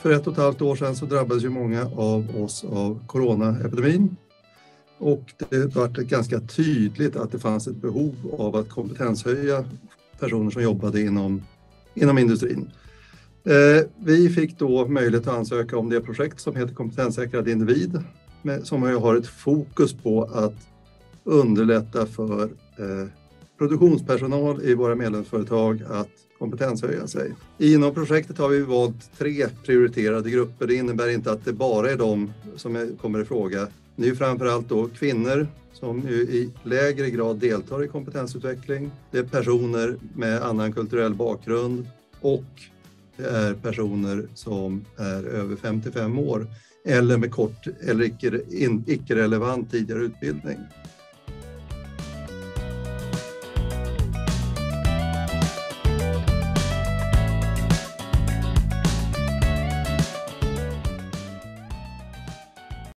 För ett och ett halvt år sedan så drabbades ju många av oss av coronaepidemin och det var ganska tydligt att det fanns ett behov av att kompetenshöja personer som jobbade inom, inom industrin. Eh, vi fick då möjlighet att ansöka om det projekt som heter Kompetenssäkrad individ som har ett fokus på att underlätta för eh, produktionspersonal i våra medlemsföretag att kompetenshöja sig. Inom projektet har vi valt tre prioriterade grupper. Det innebär inte att det bara är de som kommer i fråga. Det är framförallt då kvinnor som i lägre grad deltar i kompetensutveckling. Det är personer med annan kulturell bakgrund och det är personer som är över 55 år eller med kort eller icke-relevant tidigare utbildning.